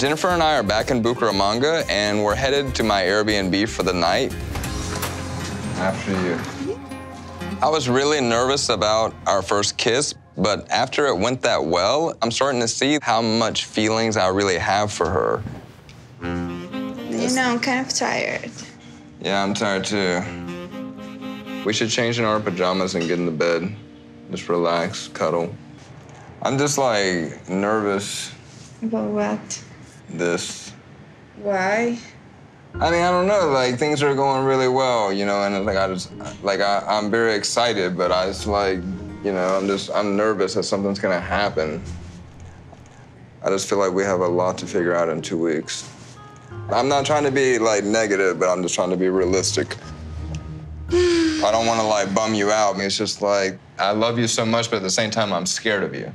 Jennifer and I are back in Bucaramanga, and we're headed to my Airbnb for the night. After you. I was really nervous about our first kiss, but after it went that well, I'm starting to see how much feelings I really have for her. You know, I'm kind of tired. Yeah, I'm tired too. We should change in our pajamas and get in the bed. Just relax, cuddle. I'm just like nervous. About what? This. Why? I mean, I don't know. Like things are going really well, you know, and like I just like I, I'm very excited, but I just like, you know, I'm just I'm nervous that something's gonna happen. I just feel like we have a lot to figure out in two weeks. I'm not trying to be like negative, but I'm just trying to be realistic. I don't want to like bum you out. I mean, it's just like I love you so much, but at the same time, I'm scared of you.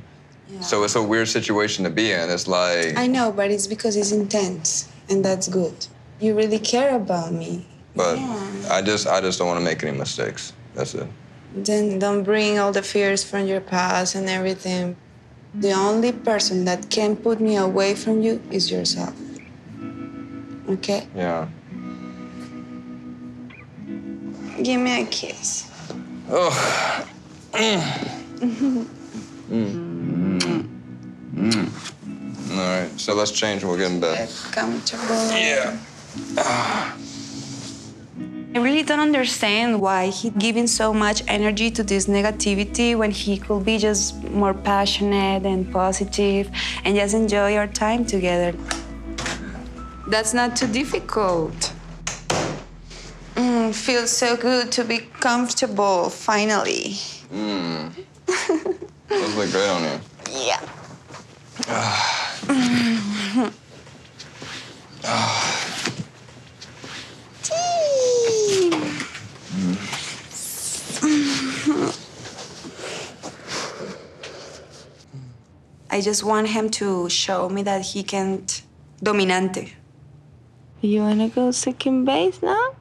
So it's a weird situation to be in. It's like, I know, but it's because it's intense, and that's good. You really care about me. but Yeah. I just I just don't want to make any mistakes. That's it. Then don't bring all the fears from your past and everything. The only person that can put me away from you is yourself. Okay? Yeah. Give me a kiss. Oh. All mm. mm. So let's change and we'll get in bed. Get comfortable. Yeah. I really don't understand why he giving so much energy to this negativity when he could be just more passionate and positive and just enjoy our time together. That's not too difficult. Mm, feels so good to be comfortable finally. Those look great on you. Yeah. Ah. Mm. I just want him to show me that he can't dominante. You wanna go second base now?